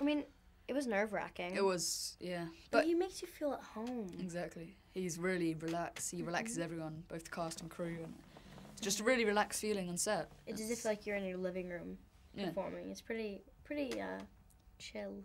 I mean, it was nerve wracking. It was, yeah. but But he makes you feel at home. exactly, he's really relaxed. He relaxes Mm-hmm. everyone, both the cast and crew, and it's just a really relaxed feeling on set. It's as if like you're in your living room Yeah. performing. It's pretty pretty uh chill.